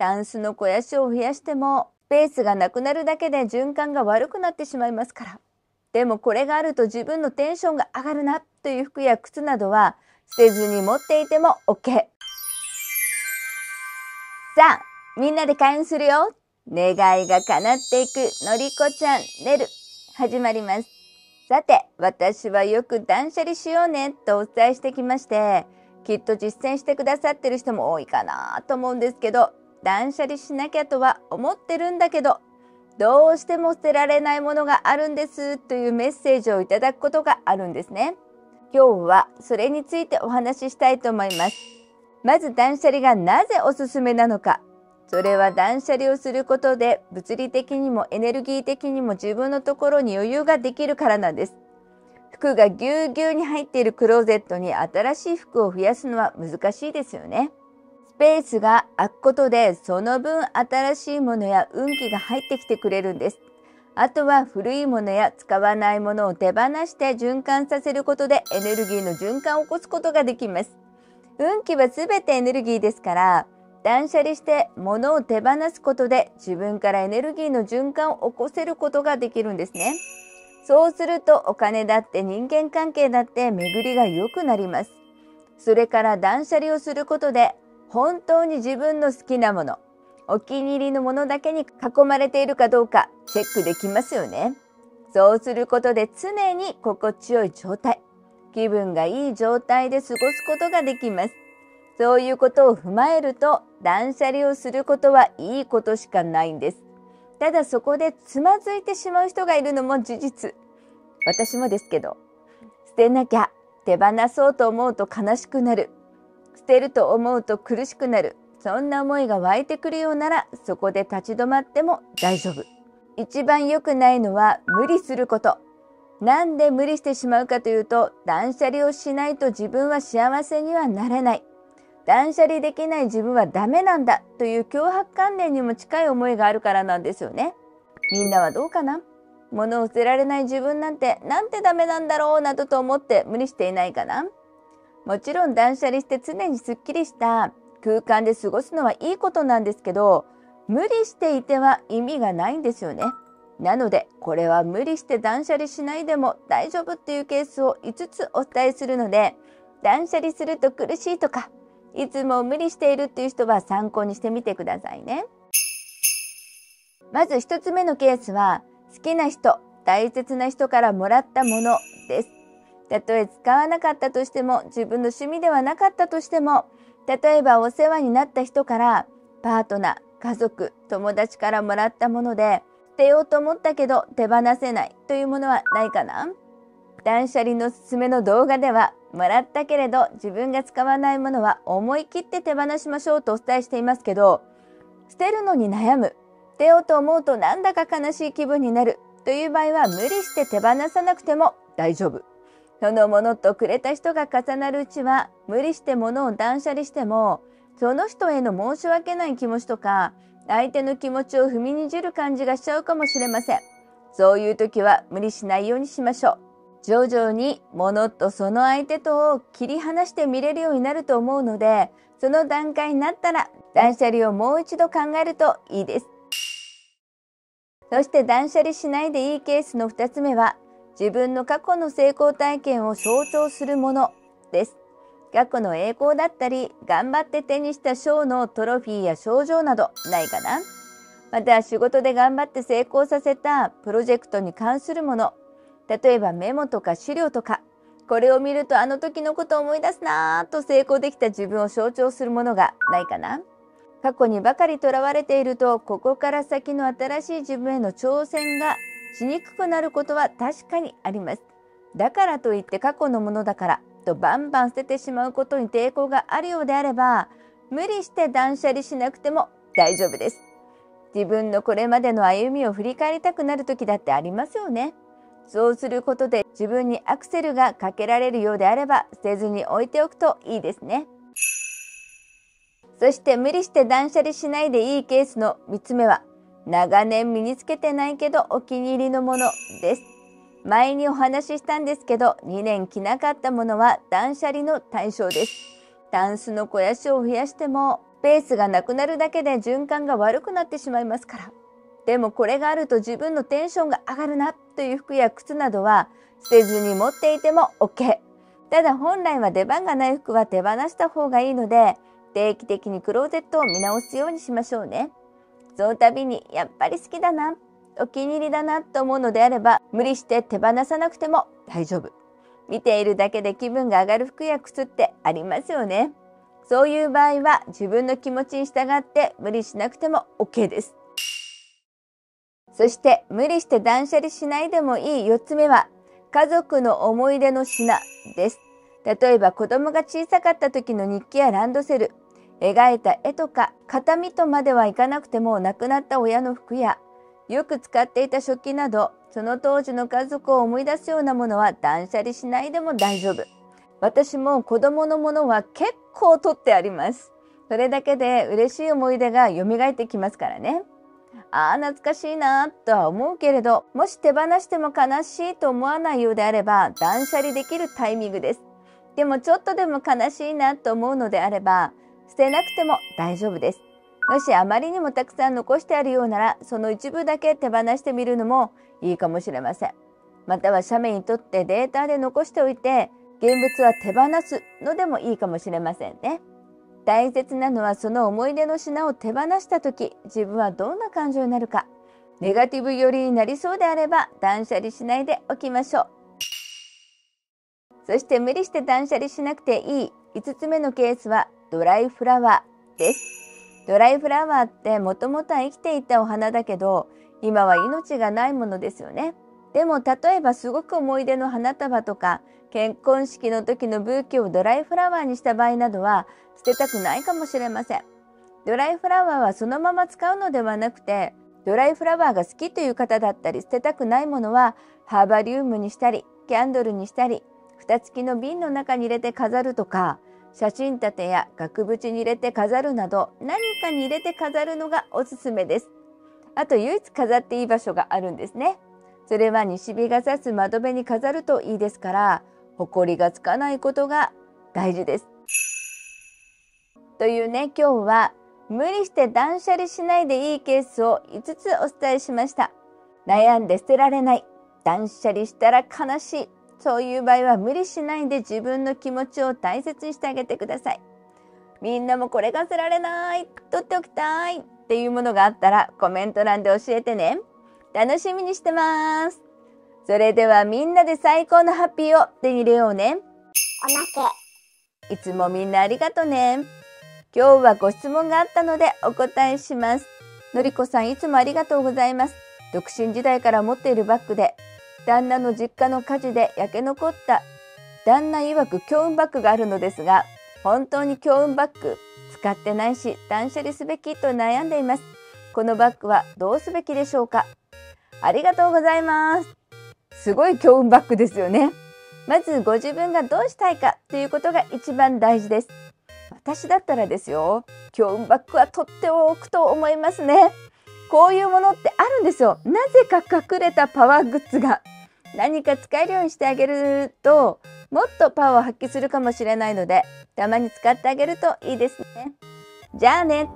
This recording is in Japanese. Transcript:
タンスの肥やしを増やしてもスペースがなくなるだけで循環が悪くなってしまいますから。でもこれがあると自分のテンションが上がるなという服や靴などは捨てずに持っていても OK。さあ、みんなで開運するよ。願いが叶っていくのりこちゃん、ねる。始まります。さて、私はよく断捨離しようねとお伝えしてきまして、きっと実践してくださってる人も多いかなと思うんですけど、断捨離しなきゃとは思ってるんだけど、どうしても捨てられないものがあるんですというメッセージをいただくことがあるんですね。今日はそれについてお話ししたいと思います。まず断捨離がなぜおすすめなのか。それは断捨離をすることで物理的にもエネルギー的にも自分のところに余裕ができるからなんです。服がぎゅうぎゅうに入っているクローゼットに新しい服を増やすのは難しいですよね。ペースが空くことでその分新しいものや運気が入ってきてくれるんです。あとは古いものや使わないものを手放して循環させることでエネルギーの循環を起こすことができます。運気は全てエネルギーですから断捨離して物を手放すことで自分からエネルギーの循環を起こせることができるんですね。そうするとお金だって人間関係だって巡りが良くなります。それから断捨離をすることで本当に自分の好きなもの、お気に入りのものだけに囲まれているかどうかチェックできますよね。そうすることで常に心地よい状態、気分がいい状態で過ごすことができます。そういうことを踏まえると断捨離をすることはいいことしかないんです。ただそこでつまずいてしまう人がいるのも事実。私もですけど、捨てなきゃ、手放そうと思うと悲しくなる。捨てると思うと苦しくなる。そんな思いが湧いてくるようならそこで立ち止まっても大丈夫。一番良くないのは無理すること。なんで無理してしまうかというと断捨離をしないと自分は幸せにはなれない。断捨離できない自分はダメなんだ。という脅迫観念にも近い思いがあるからなんですよね。みんなはどうかな？物を捨てられない自分なんてなんてダメなんだろう？などと思って無理していないかな？もちろん断捨離して常にすっきりした空間で過ごすのはいいことなんですけど無理していては意味がないんですよね。なのでこれは無理して断捨離しないでも大丈夫っていうケースを5つお伝えするので断捨離すると苦しいとかいつも無理しているっていう人は参考にしてみてくださいね。まず1つ目のケースは好きな人大切な人からもらったものです。たとえ使わなかったとしても自分の趣味ではなかったとしても例えばお世話になった人からパートナー家族友達からもらったもので捨てようと思ったけど手放せないというものはないかな？断捨離のおすすめの動画ではもらったけれど自分が使わないものは思い切って手放しましょうとお伝えしていますけど捨てるのに悩む捨てようと思うとなんだか悲しい気分になるという場合は無理して手放さなくても大丈夫。そのものとくれた人が重なるうちは無理して物を断捨離してもその人への申し訳ない気持ちとか相手の気持ちを踏みにじる感じがしちゃうかもしれません。そういう時は無理しないようにしましょう。徐々に物とその相手とを切り離して見れるようになると思うのでその段階になったら断捨離をもう一度考えるといいです。そして断捨離しないでいいケースの2つ目は自分の過去の成功体験を象徴するものです。過去の栄光だったり、頑張って手にした賞のトロフィーや賞状などないかな？また仕事で頑張って成功させたプロジェクトに関するもの、例えばメモとか資料とか、これを見るとあの時のことを思い出すなぁと成功できた自分を象徴するものがないかな？過去にばかりとらわれていると、ここから先の新しい自分への挑戦がしにくくなることは確かにあります。だからといって過去のものだからとバンバン捨ててしまうことに抵抗があるようであれば無理して断捨離しなくても大丈夫です。自分のこれまでの歩みを振り返りたくなる時だってありますよね。そうすることで自分にアクセルがかけられるようであれば捨てずに置いておくといいですね。そして無理して断捨離しないでいいケースの3つ目は長年身につけてないけどお気に入りのものです。前にお話ししたんですけど、2年着なかったものは断捨離の対象です。タンスの肥やしを増やしても、ペースがなくなるだけで循環が悪くなってしまいますから。でもこれがあると自分のテンションが上がるなという服や靴などは捨てずに持っていても OK。ただ本来は出番がない服は手放した方がいいので定期的にクローゼットを見直すようにしましょうね。その度にやっぱり好きだな、お気に入りだなと思うのであれば無理して手放さなくても大丈夫。見ているだけで気分が上がる服や靴ってありますよね。そういう場合は自分の気持ちに従って無理しなくても OK です。そして無理して断捨離しないでもいい4つ目は家族の思い出の品です。例えば子供が小さかった時の日記やランドセル、描いた絵とか形見とまではいかなくても亡くなった親の服やよく使っていた食器などその当時の家族を思い出すようなものは断捨離しないでも大丈夫。私も子供のものは結構取ってあります。それだけで嬉しい思い出が蘇ってきますからね。ああ、懐かしいなとは思うけれど、もし手放しても悲しいと思わないようであれば、断捨離できるタイミングです。でもちょっとでも悲しいなと思うのであれば、捨てなくても大丈夫です。もしあまりにもたくさん残してあるようなら、その一部だけ手放してみるのもいいかもしれません。または写メにとってデータで残しておいて、現物は手放すのでもいいかもしれませんね。大切なのはその思い出の品を手放した時、自分はどんな感情になるか。ネガティブ寄りになりそうであれば断捨離しないでおきましょう。そして無理して断捨離しなくていい5つ目のケースはドライフラワーです。ドライフラワーってもともとは生きていたお花だけど今は命がないものですよね。でも例えばすごく思い出の花束とか結婚式の時のブーケをドライフラワーにした場合などは捨てたくないかもしれません。ドライフラワーはそのまま使うのではなくてドライフラワーが好きという方だったり捨てたくないものはハーバリウムにしたりキャンドルにしたり蓋付きの瓶の中に入れて飾るとか写真立てや額縁に入れて飾るなど何かに入れて飾るのがおすすめです。あと唯一飾っていい場所があるんですね。それは西日が差す窓辺に飾るといいですから、埃がつかないことが大事です。というね、今日は無理して断捨離しないでいいケースを5つお伝えしました。悩んで捨てられない。断捨離したら悲しい。そういう場合は無理しないで自分の気持ちを大切にしてあげてください。みんなもこれが捨てられない、取っておきたいっていうものがあったらコメント欄で教えてね。楽しみにしてます。それではみんなで最高のハッピーを手に入れようね。おまけ。いつもみんなありがとね。今日はご質問があったのでお答えします。のりこさんいつもありがとうございます。独身時代から持っているバッグで旦那の実家の火事で焼け残った旦那曰く強運バッグがあるのですが本当に強運バッグ使ってないし断捨離すべきと悩んでいます。このバッグはどうすべきでしょうか？ありがとうございます。すごい強運バッグですよね。まずご自分がどうしたいかということが一番大事です。私だったらですよ強運バッグは取っておくと思いますね。こういうものってあるんですよ。なぜか隠れたパワーグッズが。何か使えるようにしてあげるともっとパワーを発揮するかもしれないのでたまに使ってあげるといいですね。じゃあね